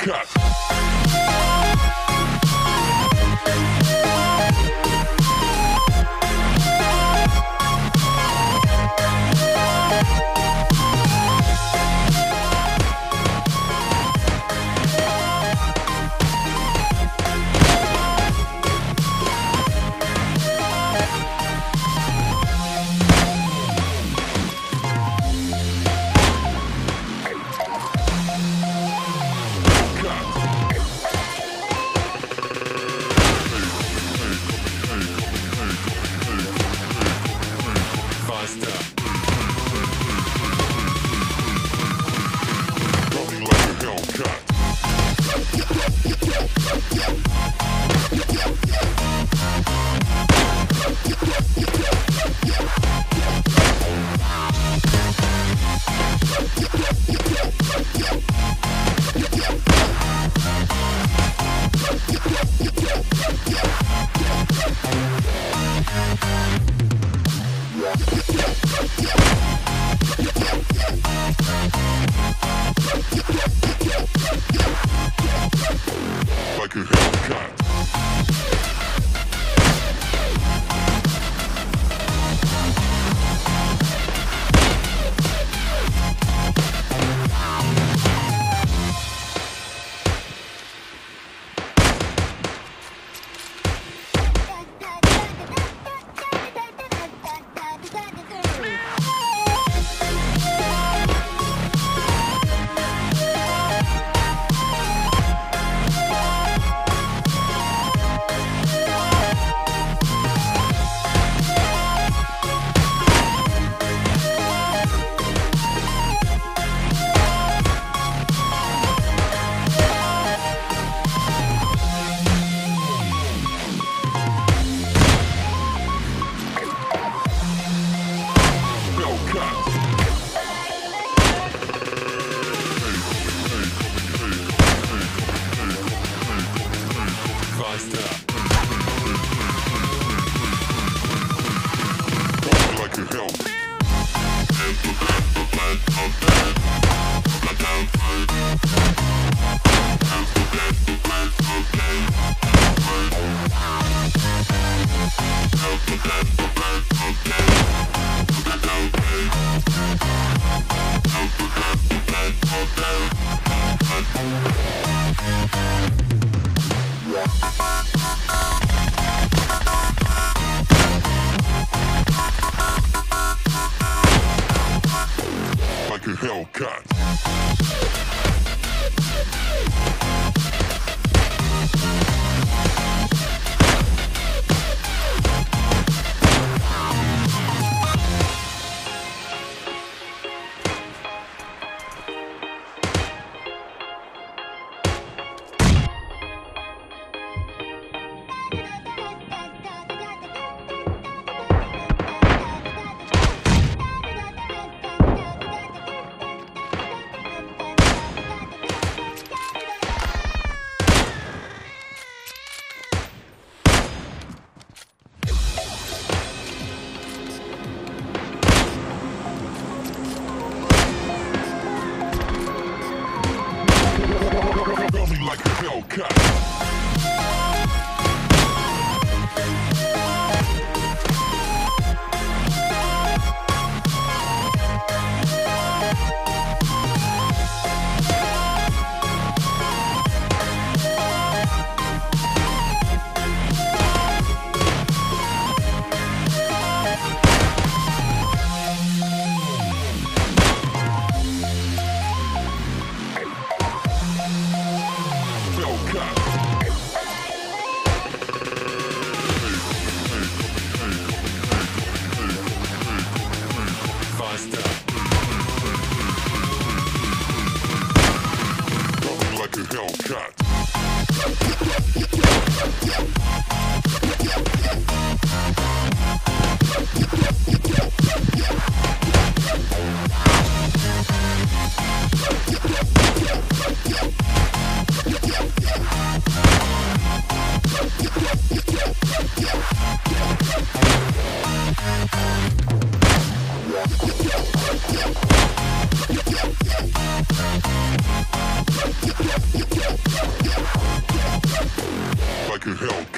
Hellcat.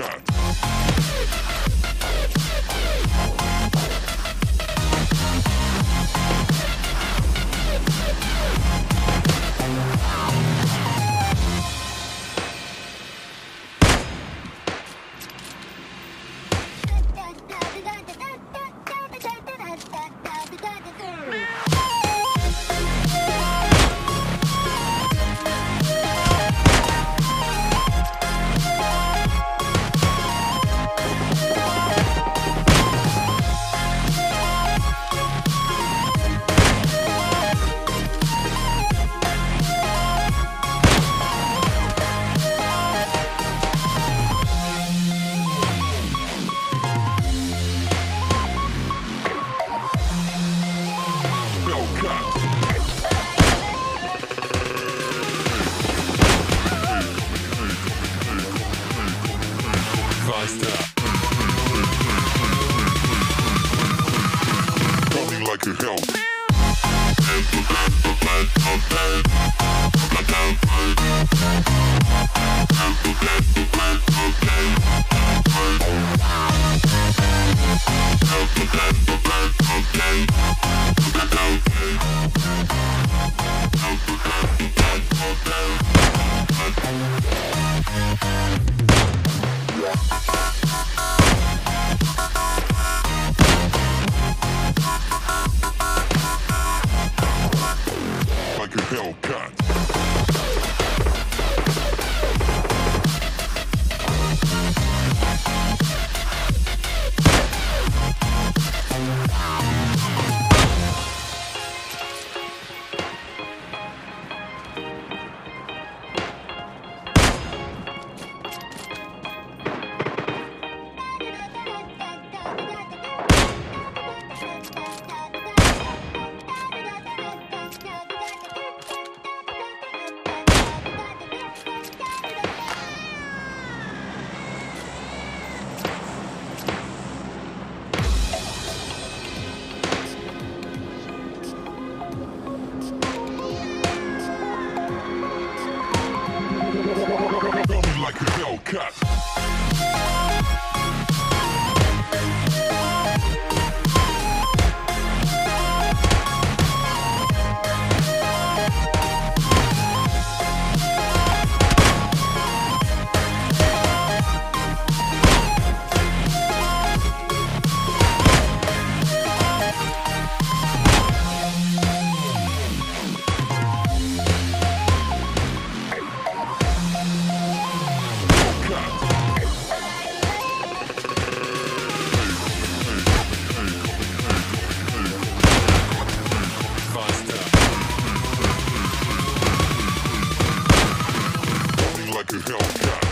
A Faster. Coming like a hell. Like Hellcat. Like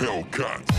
Hellcat.